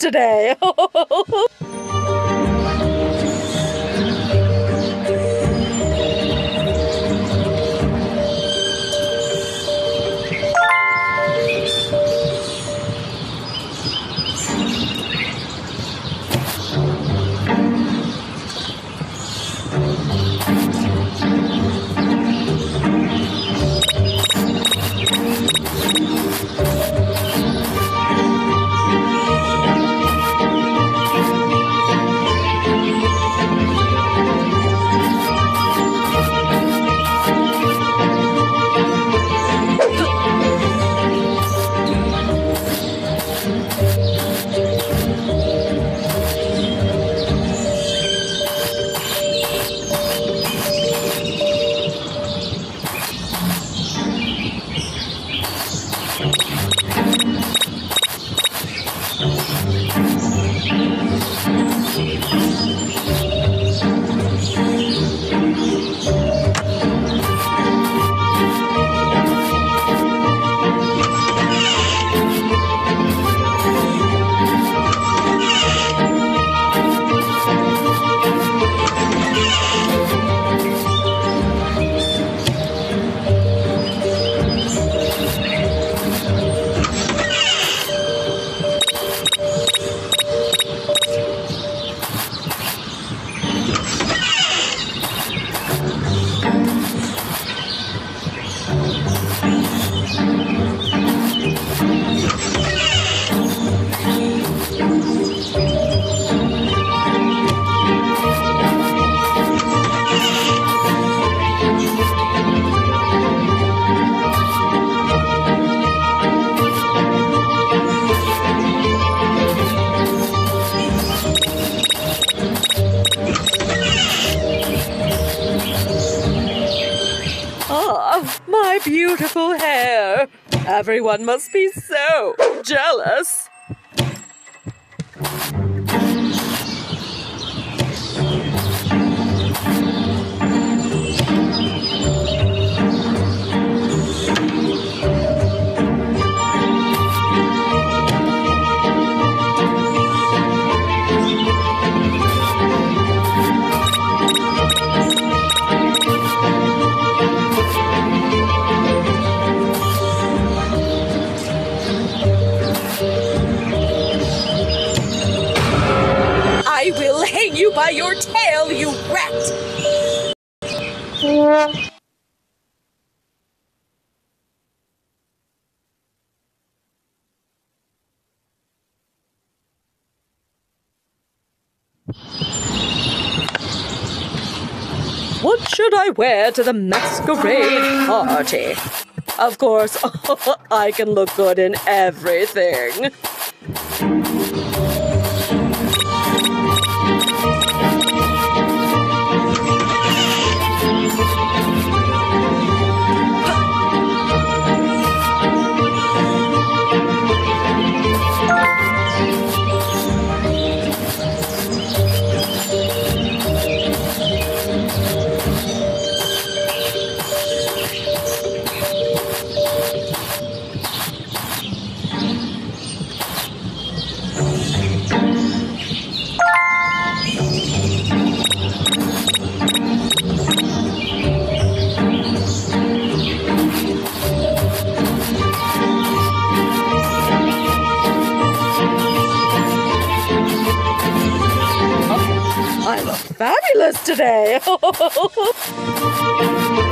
Today. Everyone must be so jealous. You by your tail, you rat! What should I wear to the masquerade party? Of course, I can look good in everything. Fabulous today. No!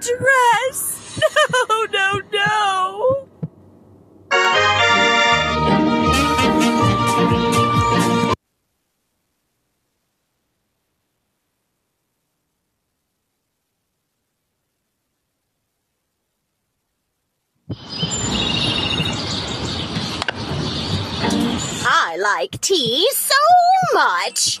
Dress! No, no, no! I like tea so much.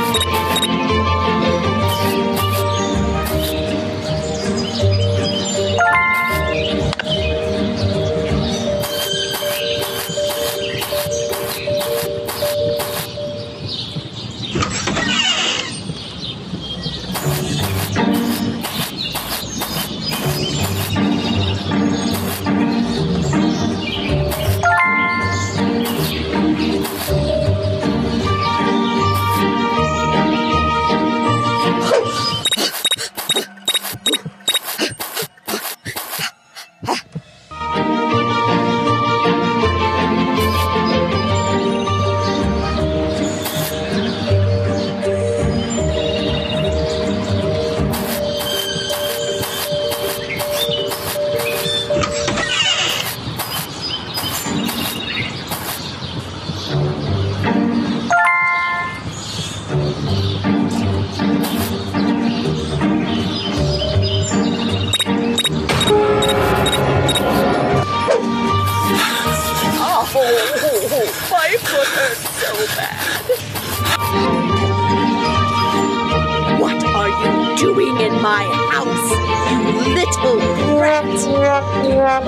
brat?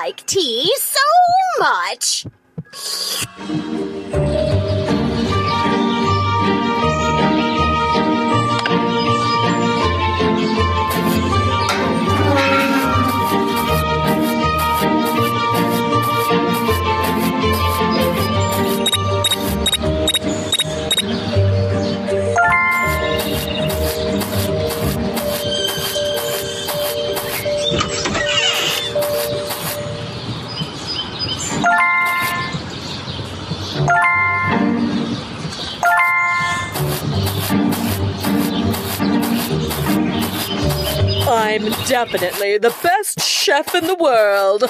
Like tea so much. Definitely the best chef in the world.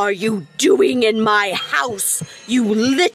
Are you doing in my house, you little